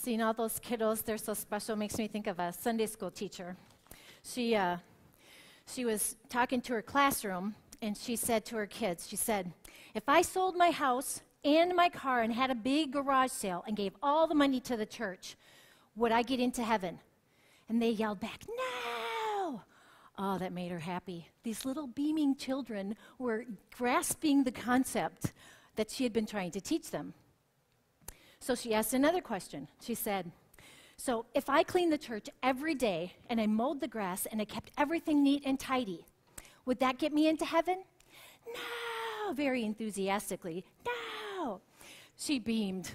Seeing all those kiddos, they're so special, makes me think of a Sunday school teacher. She, uh, she was talking to her classroom, and she said to her kids, she said, If I sold my house and my car and had a big garage sale and gave all the money to the church, would I get into heaven? And they yelled back, No! Oh, that made her happy. These little beaming children were grasping the concept that she had been trying to teach them. So she asked another question. She said, So if I cleaned the church every day and I mowed the grass and I kept everything neat and tidy, would that get me into heaven? No, very enthusiastically. No. She beamed.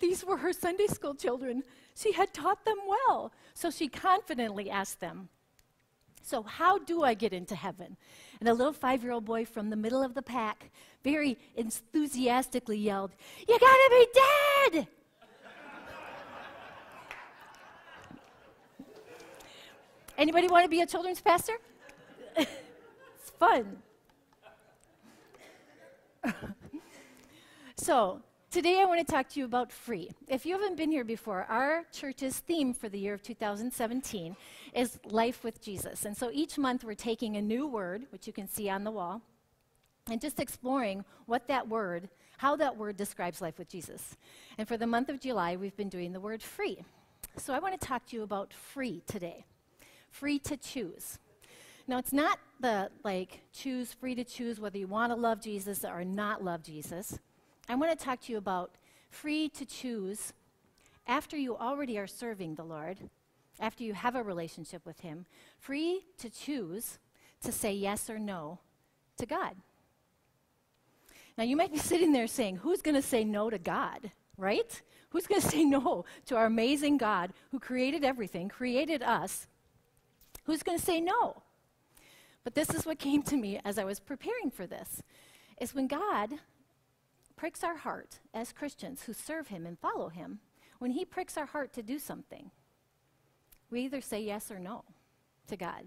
These were her Sunday school children. She had taught them well. So she confidently asked them, So, how do I get into heaven? And a little five year old boy from the middle of the pack very enthusiastically yelled, You gotta be dead! Anybody want to be a children's pastor? it's fun. so, today I want to talk to you about free. If you haven't been here before, our church's theme for the year of 2017 is life with Jesus. And so each month we're taking a new word, which you can see on the wall, and just exploring what that word, how that word describes life with Jesus. And for the month of July, we've been doing the word free. So I want to talk to you about free today. Free to choose. Now, it's not the like choose, free to choose whether you want to love Jesus or not love Jesus. I want to talk to you about free to choose after you already are serving the Lord, after you have a relationship with Him, free to choose to say yes or no to God. Now, you might be sitting there saying, Who's going to say no to God, right? Who's going to say no to our amazing God who created everything, created us? Who's going to say no? But this is what came to me as I was preparing for this is when God pricks our heart as Christians who serve him and follow him, when he pricks our heart to do something, we either say yes or no to God.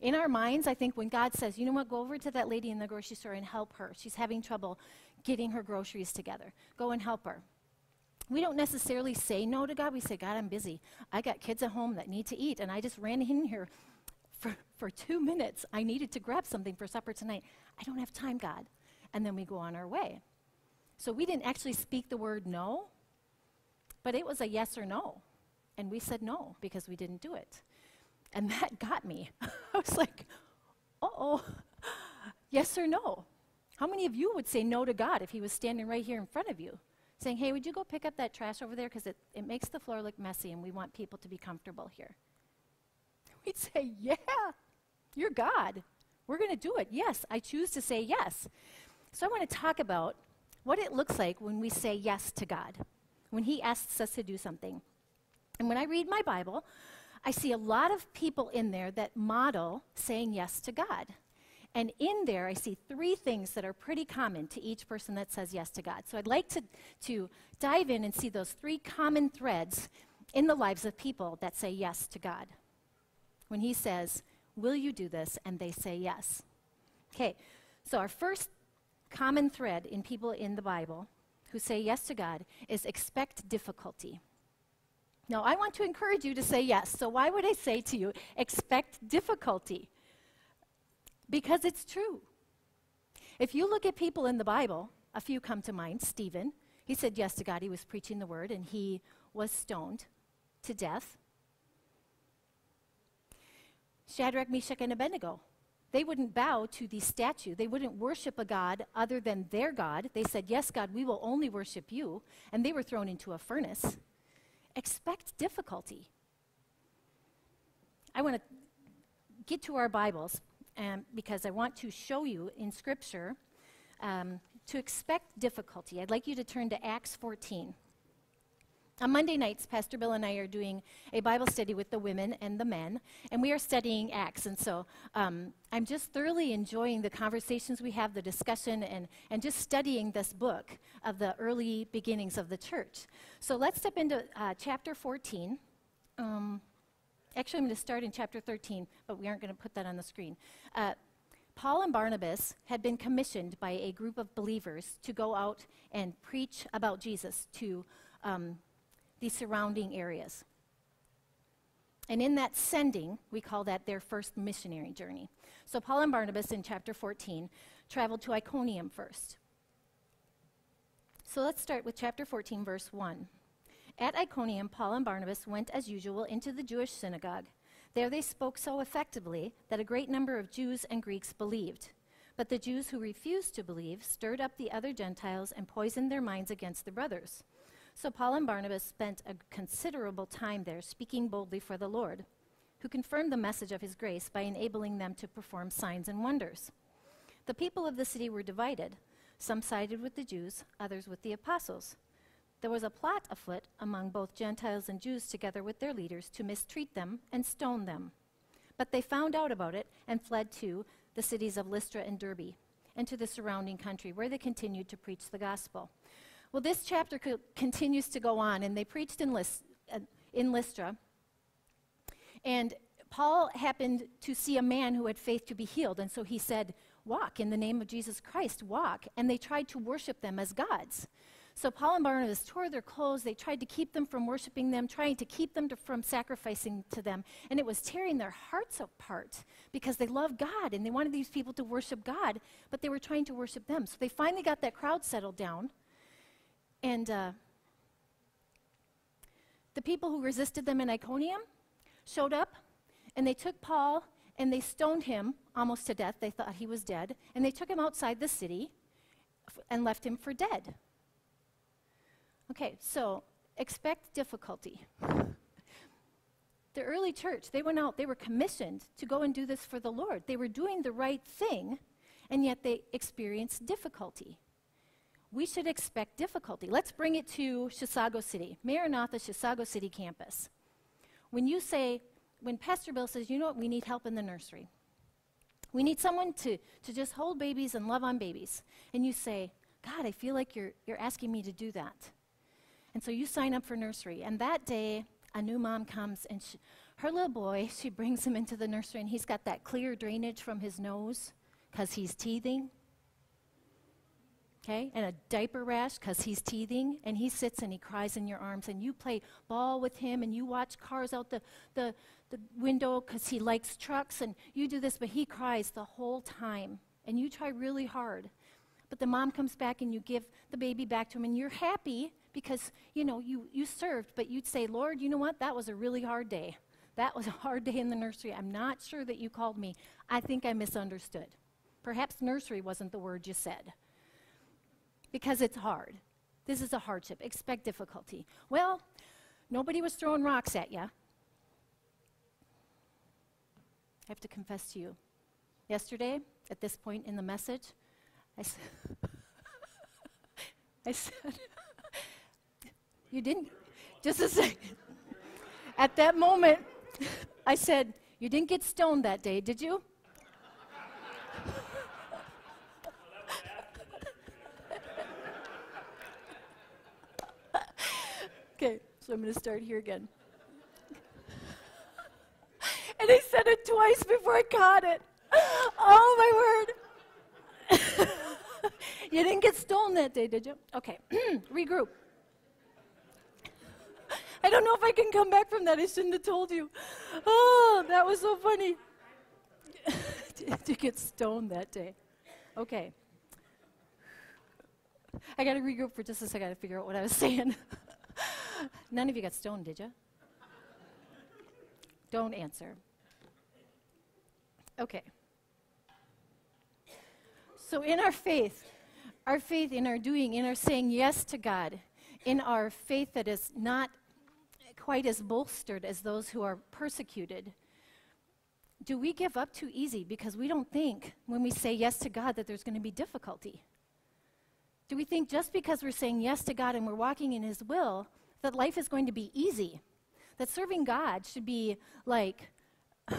In our minds, I think when God says, you know what, go over to that lady in the grocery store and help her. She's having trouble getting her groceries together. Go and help her. We don't necessarily say no to God. We say, God, I'm busy. I got kids at home that need to eat, and I just ran in here for, for two minutes. I needed to grab something for supper tonight. I don't have time, God. And then we go on our way. So we didn't actually speak the word no, but it was a yes or no. And we said no because we didn't do it. And that got me. I was like, uh oh, yes or no? How many of you would say no to God if He was standing right here in front of you? Saying, hey, would you go pick up that trash over there? Because it, it makes the floor look messy and we want people to be comfortable here. We'd say, yeah, you're God. We're going to do it. Yes, I choose to say yes. So I want to talk about what it looks like when we say yes to God, when He asks us to do something. And when I read my Bible, I see a lot of people in there that model saying yes to God. And in there, I see three things that are pretty common to each person that says yes to God. So I'd like to, to dive in and see those three common threads in the lives of people that say yes to God. When He says, Will you do this? And they say yes. Okay, so our first common thread in people in the Bible who say yes to God is expect difficulty. Now, I want to encourage you to say yes. So, why would I say to you, expect difficulty? Because it's true. If you look at people in the Bible, a few come to mind. Stephen, he said yes to God. He was preaching the word and he was stoned to death. Shadrach, Meshach, and Abednego. They wouldn't bow to the statue. They wouldn't worship a God other than their God. They said, Yes, God, we will only worship you. And they were thrown into a furnace expect difficulty. I want to get to our Bibles um, because I want to show you in Scripture um, to expect difficulty. I'd like you to turn to Acts 14. On Monday nights, Pastor Bill and I are doing a Bible study with the women and the men, and we are studying Acts. And so um, I'm just thoroughly enjoying the conversations we have, the discussion, and, and just studying this book of the early beginnings of the church. So let's step into uh, chapter 14. Um, actually, I'm going to start in chapter 13, but we aren't going to put that on the screen. Uh, Paul and Barnabas had been commissioned by a group of believers to go out and preach about Jesus to um, the surrounding areas. And in that sending, we call that their first missionary journey. So Paul and Barnabas in chapter 14 traveled to Iconium first. So let's start with chapter 14, verse 1. At Iconium, Paul and Barnabas went as usual into the Jewish synagogue. There they spoke so effectively that a great number of Jews and Greeks believed. But the Jews who refused to believe stirred up the other Gentiles and poisoned their minds against the brothers. So Paul and Barnabas spent a considerable time there speaking boldly for the Lord, who confirmed the message of his grace by enabling them to perform signs and wonders. The people of the city were divided. Some sided with the Jews, others with the apostles. There was a plot afoot among both Gentiles and Jews, together with their leaders, to mistreat them and stone them. But they found out about it and fled to the cities of Lystra and Derbe and to the surrounding country, where they continued to preach the gospel. Well, this chapter co- continues to go on, and they preached in, Lys- uh, in Lystra. And Paul happened to see a man who had faith to be healed, and so he said, Walk in the name of Jesus Christ, walk. And they tried to worship them as gods. So Paul and Barnabas tore their clothes. They tried to keep them from worshiping them, trying to keep them to, from sacrificing to them. And it was tearing their hearts apart because they loved God and they wanted these people to worship God, but they were trying to worship them. So they finally got that crowd settled down. And uh, the people who resisted them in Iconium showed up, and they took Paul and they stoned him almost to death. They thought he was dead. And they took him outside the city and left him for dead. Okay, so expect difficulty. The early church, they went out, they were commissioned to go and do this for the Lord. They were doing the right thing, and yet they experienced difficulty we should expect difficulty. Let's bring it to Chisago City, Maranatha Chisago City campus. When you say, when Pastor Bill says, you know what, we need help in the nursery. We need someone to, to just hold babies and love on babies. And you say, God, I feel like you're, you're asking me to do that. And so you sign up for nursery. And that day, a new mom comes and she, her little boy, she brings him into the nursery and he's got that clear drainage from his nose because he's teething okay, and a diaper rash because he's teething, and he sits and he cries in your arms, and you play ball with him, and you watch cars out the, the, the window because he likes trucks, and you do this, but he cries the whole time, and you try really hard. But the mom comes back and you give the baby back to him, and you're happy because, you know, you, you served, but you'd say, Lord, you know what? That was a really hard day. That was a hard day in the nursery. I'm not sure that you called me. I think I misunderstood. Perhaps nursery wasn't the word you said because it's hard. This is a hardship. Expect difficulty. Well, nobody was throwing rocks at you. I have to confess to you. Yesterday, at this point in the message, I, s- I said, You didn't, just a second. At that moment, I said, You didn't get stoned that day, did you? Okay, so I'm going to start here again. and I said it twice before I caught it. Oh, my word. you didn't get stolen that day, did you? Okay, regroup. I don't know if I can come back from that. I shouldn't have told you. Oh, that was so funny. did you get stoned that day? Okay. I got to regroup for just a second to figure out what I was saying. None of you got stoned, did you? Don't answer. Okay. So, in our faith, our faith in our doing, in our saying yes to God, in our faith that is not quite as bolstered as those who are persecuted, do we give up too easy because we don't think when we say yes to God that there's going to be difficulty? Do we think just because we're saying yes to God and we're walking in His will, that life is going to be easy? That serving God should be like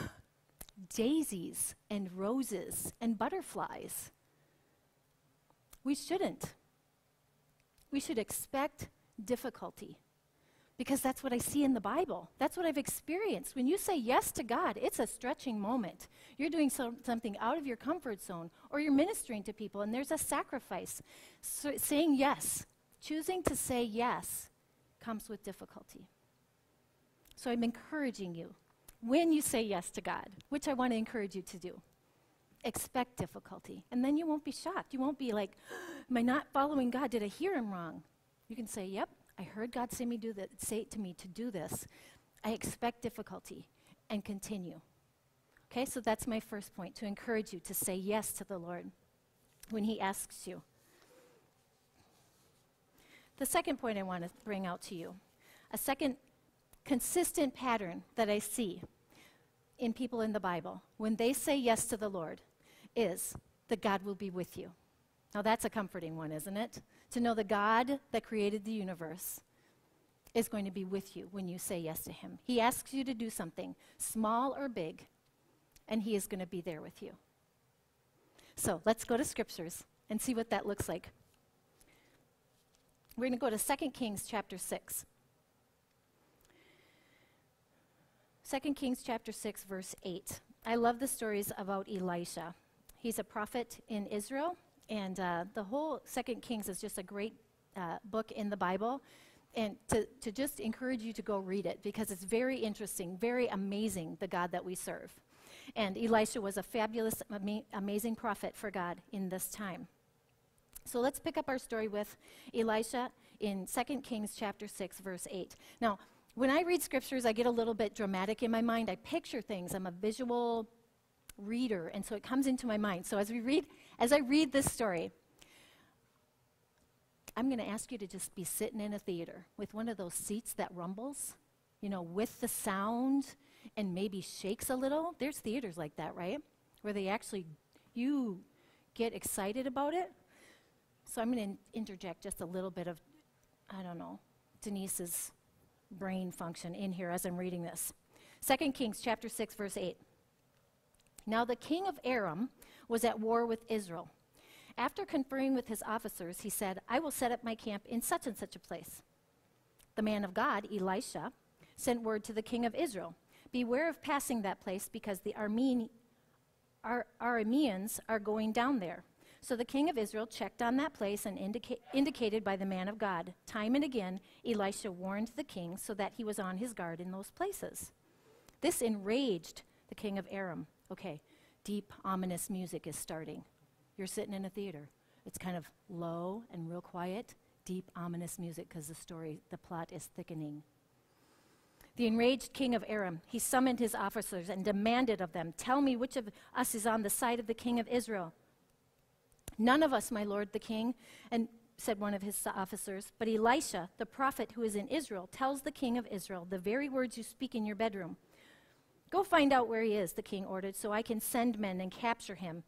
daisies and roses and butterflies? We shouldn't. We should expect difficulty because that's what I see in the Bible. That's what I've experienced. When you say yes to God, it's a stretching moment. You're doing so, something out of your comfort zone, or you're ministering to people, and there's a sacrifice. So saying yes, choosing to say yes, comes with difficulty. So I'm encouraging you when you say yes to God, which I want to encourage you to do. Expect difficulty, and then you won't be shocked. You won't be like, "Am I not following God? Did I hear Him wrong?" You can say, "Yep, I heard God say me do that. Say to me to do this. I expect difficulty, and continue." Okay, so that's my first point to encourage you to say yes to the Lord when He asks you. The second point I want to bring out to you a second consistent pattern that I see in people in the Bible when they say yes to the Lord is that God will be with you. Now, that's a comforting one, isn't it? To know the God that created the universe is going to be with you when you say yes to Him. He asks you to do something, small or big, and He is going to be there with you. So let's go to scriptures and see what that looks like. We're going to go to 2 Kings chapter 6. 2 Kings chapter 6 verse 8. I love the stories about Elisha. He's a prophet in Israel, and uh, the whole 2 Kings is just a great uh, book in the Bible. And to, to just encourage you to go read it because it's very interesting, very amazing, the God that we serve. And Elisha was a fabulous, ama- amazing prophet for God in this time. So let's pick up our story with Elisha in 2 Kings chapter 6 verse 8. Now, when I read scriptures, I get a little bit dramatic in my mind. I picture things. I'm a visual reader, and so it comes into my mind. So as we read, as I read this story, I'm going to ask you to just be sitting in a theater with one of those seats that rumbles, you know, with the sound and maybe shakes a little. There's theaters like that, right? Where they actually, you get excited about it. So I'm going to interject just a little bit of, I don't know, Denise's brain function in here as I'm reading this. 2 Kings chapter 6 verse 8. Now the king of Aram was at war with Israel. After conferring with his officers, he said, I will set up my camp in such and such a place. The man of God, Elisha, sent word to the king of Israel Beware of passing that place because the Arameans are going down there. So the king of Israel checked on that place and indica- indicated by the man of God. Time and again, Elisha warned the king so that he was on his guard in those places. This enraged the king of Aram. Okay, deep, ominous music is starting. You're sitting in a theater. It's kind of low and real quiet, deep, ominous music because the story, the plot is thickening. The enraged king of Aram, he summoned his officers and demanded of them, Tell me which of us is on the side of the king of Israel. None of us, my lord the king, and said one of his officers, but Elisha, the prophet who is in Israel, tells the king of Israel the very words you speak in your bedroom. Go find out where he is, the king ordered, so I can send men and capture him.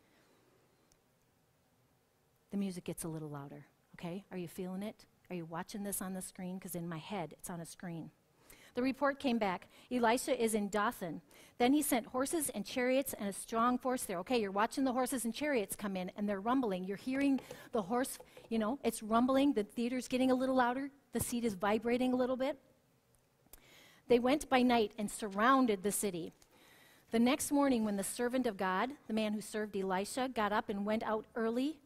The music gets a little louder, okay? Are you feeling it? Are you watching this on the screen? Because in my head, it's on a screen. The report came back. Elisha is in Dothan. Then he sent horses and chariots and a strong force there. Okay, you're watching the horses and chariots come in and they're rumbling. You're hearing the horse, you know, it's rumbling. The theater's getting a little louder. The seat is vibrating a little bit. They went by night and surrounded the city. The next morning, when the servant of God, the man who served Elisha, got up and went out early,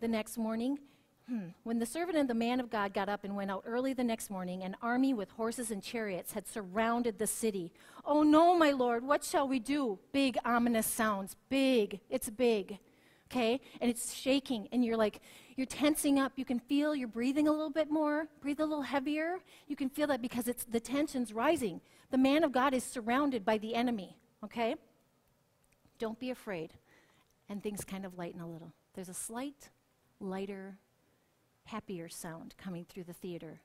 the next morning, Hmm. When the servant and the man of God got up and went out early the next morning, an army with horses and chariots had surrounded the city. Oh no, my Lord, what shall we do? Big, ominous sounds. Big. It's big. Okay? And it's shaking, and you're like, you're tensing up. You can feel you're breathing a little bit more, breathe a little heavier. You can feel that because it's the tension's rising. The man of God is surrounded by the enemy. Okay? Don't be afraid. And things kind of lighten a little. There's a slight, lighter happier sound coming through the theater.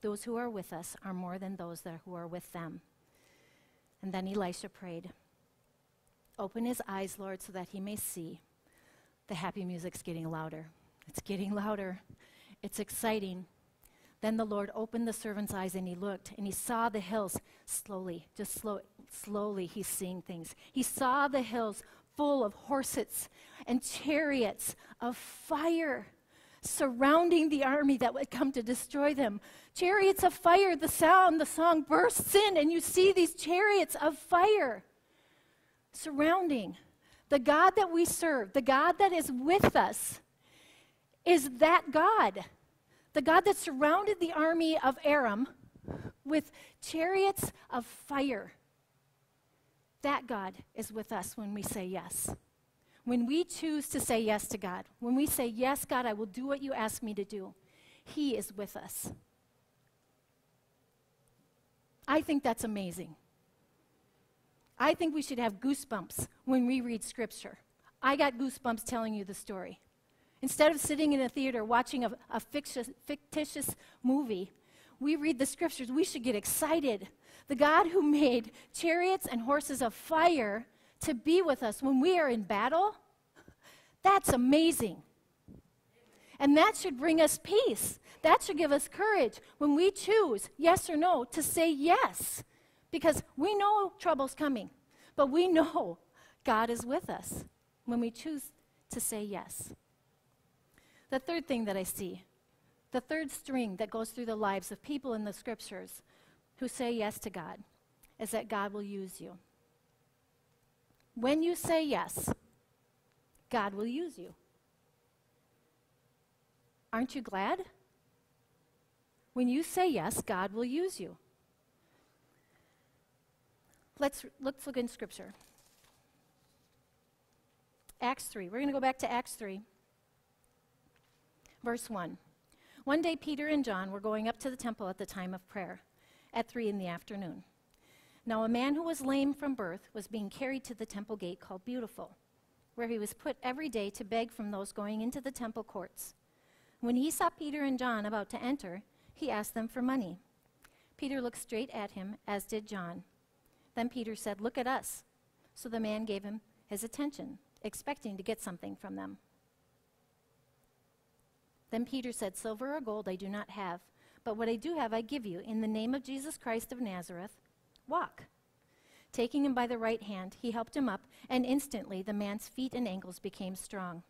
Those who are with us are more than those that who are with them. And then Elisha prayed, Open his eyes, Lord, so that he may see. The happy music's getting louder. It's getting louder. It's exciting. Then the Lord opened the servant's eyes and he looked and he saw the hills slowly, just slow, slowly he's seeing things. He saw the hills full of horses and chariots of fire surrounding the army that would come to destroy them. Chariots of fire, the sound, the song bursts in, and you see these chariots of fire surrounding. The God that we serve, the God that is with us, is that God. the God that surrounded the army of Aram with chariots of fire. That God is with us when we say yes. When we choose to say yes to God, when we say, Yes, God, I will do what you ask me to do, He is with us. I think that's amazing. I think we should have goosebumps when we read Scripture. I got goosebumps telling you the story. Instead of sitting in a theater watching a, a fictitious, fictitious movie, we read the Scriptures. We should get excited. The God who made chariots and horses of fire to be with us when we are in battle, that's amazing. And that should bring us peace. That should give us courage when we choose, yes or no, to say yes. Because we know trouble's coming, but we know God is with us when we choose to say yes. The third thing that I see, the third string that goes through the lives of people in the scriptures who say yes to God, is that God will use you. When you say yes, God will use you. Aren't you glad? When you say yes, God will use you. Let's, let's look in Scripture. Acts 3. We're going to go back to Acts 3, verse 1. One day, Peter and John were going up to the temple at the time of prayer at 3 in the afternoon. Now, a man who was lame from birth was being carried to the temple gate called Beautiful, where he was put every day to beg from those going into the temple courts. When he saw Peter and John about to enter, he asked them for money. Peter looked straight at him, as did John. Then Peter said, Look at us. So the man gave him his attention, expecting to get something from them. Then Peter said, Silver or gold I do not have, but what I do have I give you. In the name of Jesus Christ of Nazareth, walk. Taking him by the right hand, he helped him up, and instantly the man's feet and ankles became strong.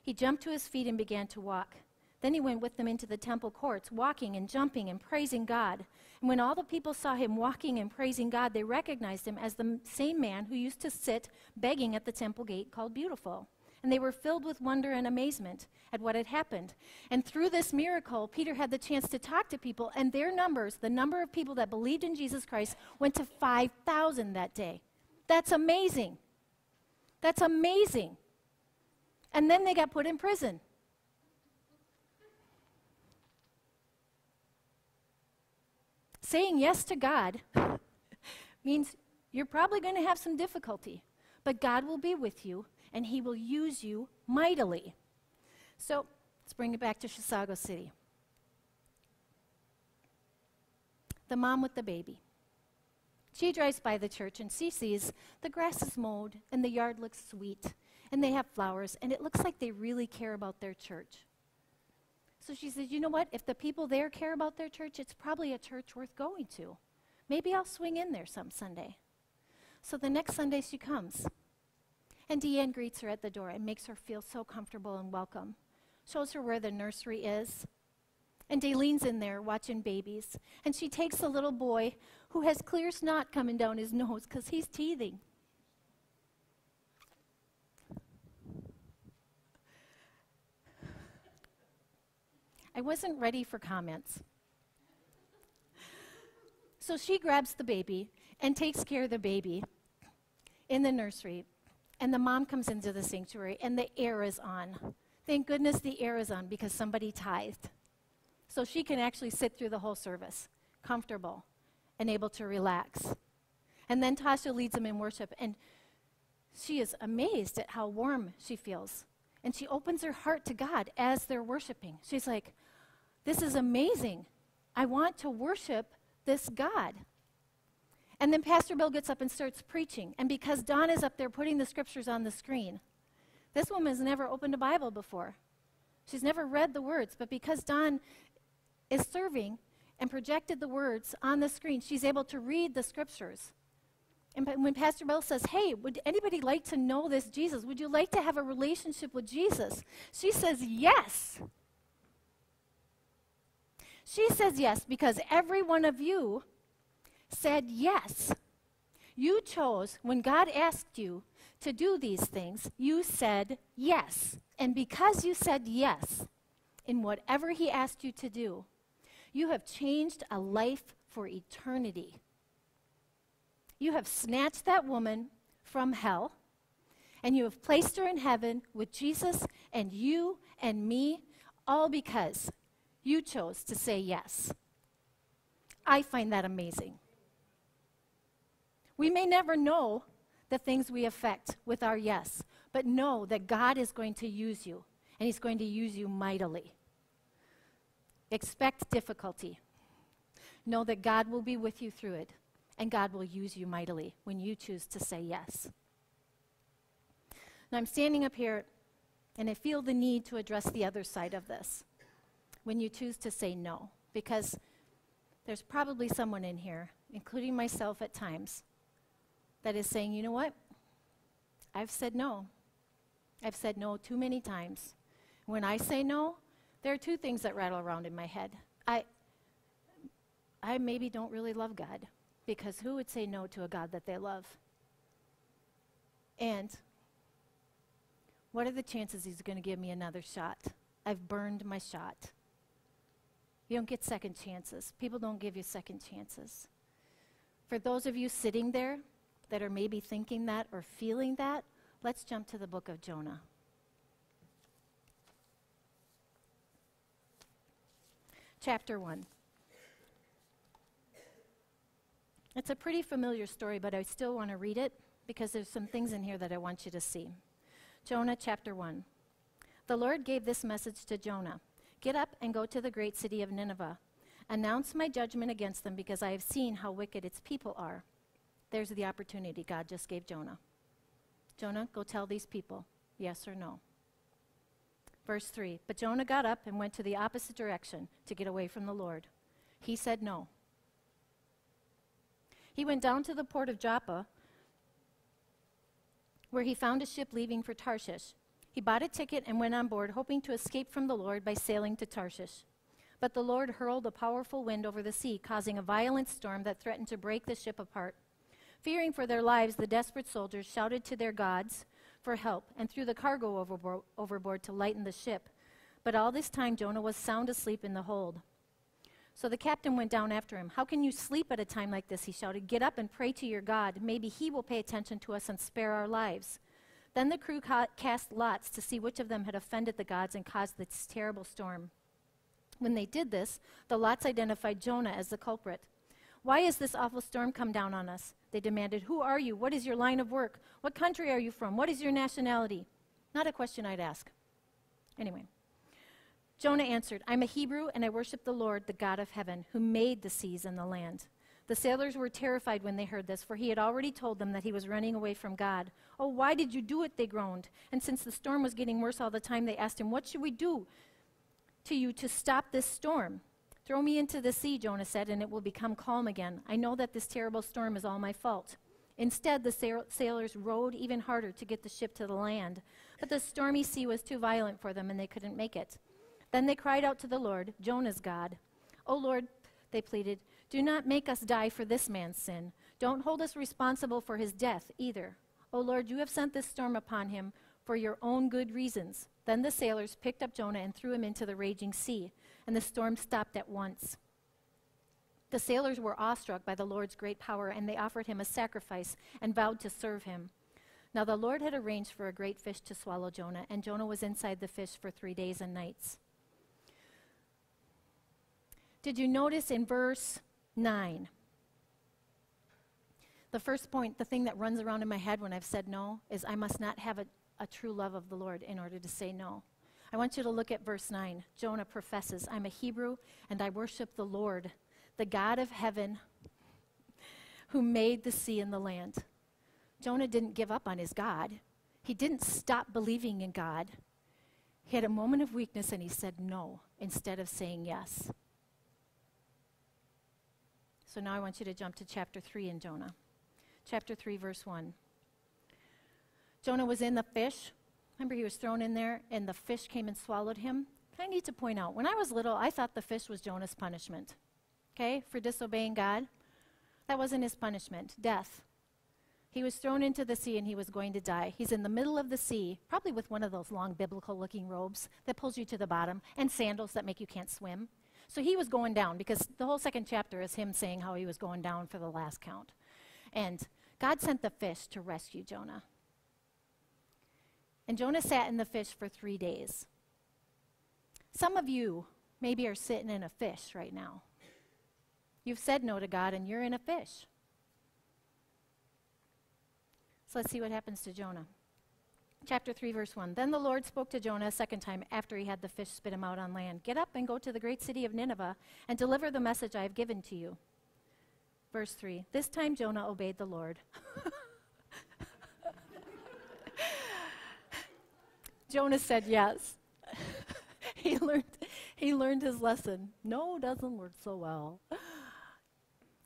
He jumped to his feet and began to walk. Then he went with them into the temple courts, walking and jumping and praising God. And when all the people saw him walking and praising God, they recognized him as the same man who used to sit begging at the temple gate called Beautiful. And they were filled with wonder and amazement at what had happened. And through this miracle, Peter had the chance to talk to people, and their numbers, the number of people that believed in Jesus Christ, went to 5,000 that day. That's amazing. That's amazing. And then they got put in prison. saying yes to God means you're probably going to have some difficulty, but God will be with you and He will use you mightily. So let's bring it back to Chisago City. The mom with the baby. She drives by the church and she sees the grass is mowed and the yard looks sweet and they have flowers and it looks like they really care about their church. So she says, You know what? If the people there care about their church, it's probably a church worth going to. Maybe I'll swing in there some Sunday. So the next Sunday she comes. And Deanne greets her at the door and makes her feel so comfortable and welcome. Shows her where the nursery is. And Daylene's in there watching babies. And she takes the little boy who has clear snot coming down his nose because he's teething. I wasn't ready for comments. So she grabs the baby and takes care of the baby in the nursery. And the mom comes into the sanctuary and the air is on. Thank goodness the air is on because somebody tithed. So she can actually sit through the whole service, comfortable and able to relax. And then Tasha leads them in worship, and she is amazed at how warm she feels. And she opens her heart to God as they're worshiping. She's like, This is amazing. I want to worship this God. And then Pastor Bill gets up and starts preaching. And because Don is up there putting the scriptures on the screen, this woman has never opened a Bible before. She's never read the words, but because Don is serving and projected the words on the screen, she's able to read the scriptures. And when Pastor Bill says, Hey, would anybody like to know this Jesus? Would you like to have a relationship with Jesus? She says, Yes. She says yes because every one of you said yes. You chose, when God asked you to do these things, you said yes. And because you said yes, in whatever He asked you to do, you have changed a life for eternity. You have snatched that woman from hell, and you have placed her in heaven with Jesus and you and me, all because you chose to say yes. I find that amazing. We may never know the things we affect with our yes, but know that God is going to use you, and He's going to use you mightily. Expect difficulty. Know that God will be with you through it, and God will use you mightily when you choose to say yes. Now, I'm standing up here, and I feel the need to address the other side of this when you choose to say no, because there's probably someone in here, including myself at times, that is saying, you know what? I've said no. I've said no too many times. When I say no, there are two things that rattle around in my head. I, I maybe don't really love God, because who would say no to a God that they love? And what are the chances he's going to give me another shot? I've burned my shot. You don't get second chances. People don't give you second chances. For those of you sitting there that are maybe thinking that or feeling that, let's jump to the book of Jonah. Chapter 1. It's a pretty familiar story, but I still want to read it because there's some things in here that I want you to see. Jonah chapter 1. The Lord gave this message to Jonah Get up and go to the great city of Nineveh. Announce my judgment against them because I have seen how wicked its people are. There's the opportunity God just gave Jonah. Jonah, go tell these people, yes or no. Verse 3 But Jonah got up and went to the opposite direction to get away from the Lord. He said no. He went down to the port of Joppa, where he found a ship leaving for Tarshish. He bought a ticket and went on board, hoping to escape from the Lord by sailing to Tarshish. But the Lord hurled a powerful wind over the sea, causing a violent storm that threatened to break the ship apart. Fearing for their lives, the desperate soldiers shouted to their gods for help and threw the cargo overboard, overboard to lighten the ship. But all this time, Jonah was sound asleep in the hold. So the captain went down after him. How can you sleep at a time like this? He shouted. Get up and pray to your God. Maybe he will pay attention to us and spare our lives. Then the crew ca- cast lots to see which of them had offended the gods and caused this terrible storm. When they did this, the lots identified Jonah as the culprit. Why has this awful storm come down on us? They demanded. Who are you? What is your line of work? What country are you from? What is your nationality? Not a question I'd ask. Anyway, Jonah answered, I'm a Hebrew and I worship the Lord, the God of heaven, who made the seas and the land. The sailors were terrified when they heard this, for he had already told them that he was running away from God. Oh, why did you do it? They groaned. And since the storm was getting worse all the time, they asked him, What should we do to you to stop this storm? Throw me into the sea, Jonah said, and it will become calm again. I know that this terrible storm is all my fault. Instead, the sail- sailors rowed even harder to get the ship to the land. But the stormy sea was too violent for them, and they couldn't make it. Then they cried out to the Lord, Jonah's God. O Lord, they pleaded, do not make us die for this man's sin. Don't hold us responsible for his death either. O Lord, you have sent this storm upon him for your own good reasons. Then the sailors picked up Jonah and threw him into the raging sea and the storm stopped at once. The sailors were awestruck by the Lord's great power, and they offered him a sacrifice and vowed to serve him. Now the Lord had arranged for a great fish to swallow Jonah, and Jonah was inside the fish for three days and nights. Did you notice in verse 9? The first point, the thing that runs around in my head when I've said no, is I must not have a, a true love of the Lord in order to say no. I want you to look at verse 9. Jonah professes, I'm a Hebrew and I worship the Lord, the God of heaven, who made the sea and the land. Jonah didn't give up on his God, he didn't stop believing in God. He had a moment of weakness and he said no instead of saying yes. So now I want you to jump to chapter 3 in Jonah. Chapter 3, verse 1. Jonah was in the fish Remember, he was thrown in there and the fish came and swallowed him? I need to point out, when I was little, I thought the fish was Jonah's punishment, okay, for disobeying God. That wasn't his punishment, death. He was thrown into the sea and he was going to die. He's in the middle of the sea, probably with one of those long biblical looking robes that pulls you to the bottom and sandals that make you can't swim. So he was going down because the whole second chapter is him saying how he was going down for the last count. And God sent the fish to rescue Jonah. And Jonah sat in the fish for three days. Some of you maybe are sitting in a fish right now. You've said no to God and you're in a fish. So let's see what happens to Jonah. Chapter 3, verse 1. Then the Lord spoke to Jonah a second time after he had the fish spit him out on land Get up and go to the great city of Nineveh and deliver the message I have given to you. Verse 3. This time Jonah obeyed the Lord. Jonah said yes. he, learned, he learned his lesson. No doesn't work so well.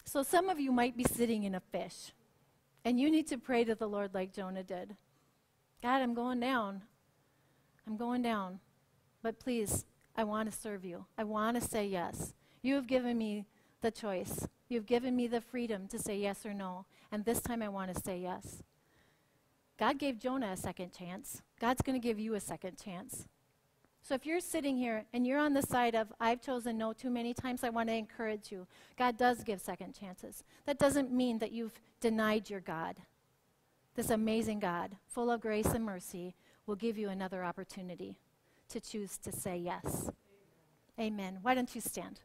So some of you might be sitting in a fish. And you need to pray to the Lord like Jonah did God, I'm going down. I'm going down. But please, I want to serve you. I want to say yes. You have given me the choice. You've given me the freedom to say yes or no. And this time I want to say yes. God gave Jonah a second chance. God's going to give you a second chance. So if you're sitting here and you're on the side of, I've chosen no too many times, I want to encourage you. God does give second chances. That doesn't mean that you've denied your God. This amazing God, full of grace and mercy, will give you another opportunity to choose to say yes. Amen. Why don't you stand?